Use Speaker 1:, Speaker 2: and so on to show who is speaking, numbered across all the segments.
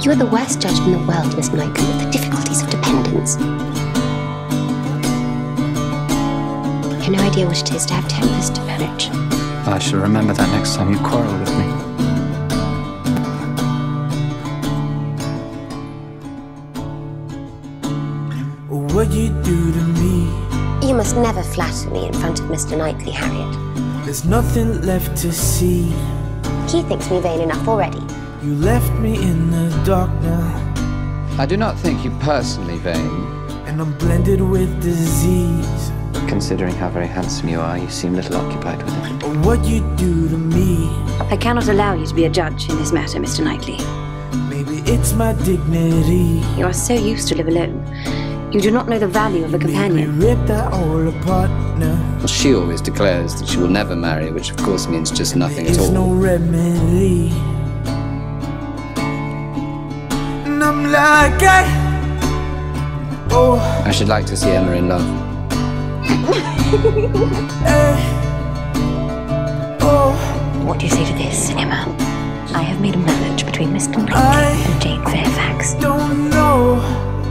Speaker 1: You are the worst judge in the world, Miss Knightley, with the difficulties of dependence. You have no idea what it is to have tempers to manage.
Speaker 2: I shall remember that next time you quarrel with me.
Speaker 3: What you do to me?
Speaker 1: You must never flatter me in front of Mr. Knightley, Harriet.
Speaker 3: There's nothing left to see.
Speaker 1: He thinks me vain enough already.
Speaker 3: You left me in the dark now,
Speaker 2: I do not think you personally vain.
Speaker 3: and I'm blended with disease.
Speaker 2: Considering how very handsome you are, you seem little occupied with it.
Speaker 3: What you do to me?
Speaker 4: I cannot allow you to be a judge in this matter, Mr. Knightley.
Speaker 3: Maybe it's my dignity.
Speaker 4: You are so used to live alone. You do not know the value of a
Speaker 3: Make me
Speaker 4: companion.
Speaker 3: rip that all apart now.
Speaker 2: Well, she always declares that she will never marry, which of course means just nothing at
Speaker 3: There's
Speaker 2: all.
Speaker 3: no remedy. I, oh,
Speaker 2: I should like to see Emma in love.
Speaker 3: eh, oh,
Speaker 4: What do you say to this, Emma? I have made a marriage between Mr. Knightley
Speaker 3: I-
Speaker 4: and Jane Fairfax.
Speaker 3: don't know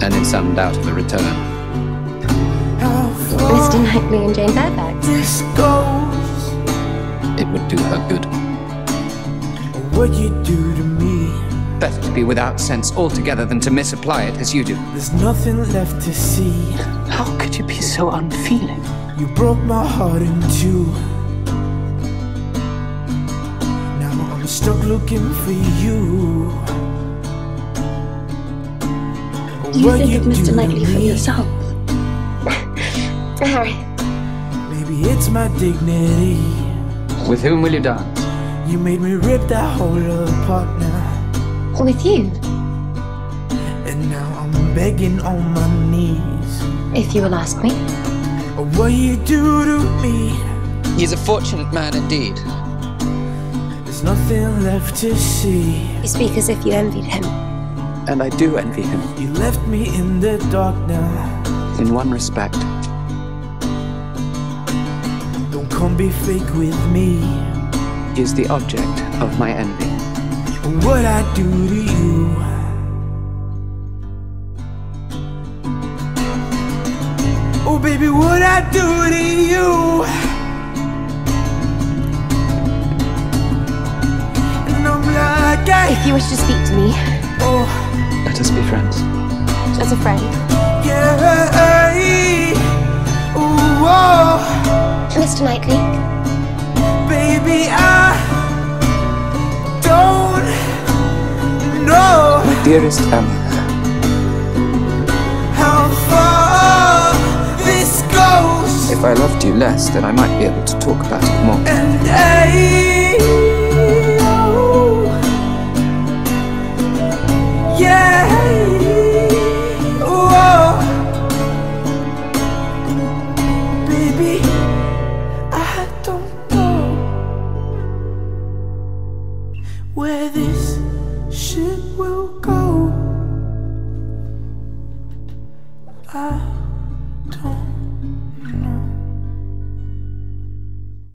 Speaker 2: And in some doubt of a return.
Speaker 3: how
Speaker 1: Mr. Knightley and Jane Fairfax.
Speaker 3: this goes.
Speaker 2: It would do her good.
Speaker 3: What you do to me?
Speaker 2: Better to be without sense altogether than to misapply it as you do.
Speaker 3: There's nothing left to see.
Speaker 2: How could you be so unfeeling?
Speaker 3: You broke my heart in two. Now I'm stuck looking for you.
Speaker 4: You
Speaker 3: What
Speaker 4: think of Mr. Knightley for yourself.
Speaker 1: Harry,
Speaker 3: Maybe it's my dignity.
Speaker 2: With whom will you dance?
Speaker 3: You made me rip that whole apart now.
Speaker 1: With you,
Speaker 3: And now I'm begging on my knees.
Speaker 1: if you will ask me.
Speaker 3: What you do to me?
Speaker 2: He's a fortunate man indeed.
Speaker 3: There's nothing left to see.
Speaker 1: You speak as if you envied him.
Speaker 2: And I do envy him.
Speaker 3: You left me in the dark now.
Speaker 2: In one respect.
Speaker 3: Don't come be fake with me.
Speaker 2: He is the object of my envy.
Speaker 3: What I do to you? Oh, baby, what I do to you? And I'm like, I,
Speaker 1: If you wish to speak to me
Speaker 3: oh,
Speaker 2: Let us be friends.
Speaker 1: as a friend,
Speaker 3: yeah. Ooh, oh,
Speaker 1: Mr. Knightley,
Speaker 3: baby, I
Speaker 2: dearest Emma,
Speaker 3: how far this goes.
Speaker 2: if I loved you less, then I might be able to talk about it more.
Speaker 3: And I, oh, yeah, oh, baby, I don't know where this Ah.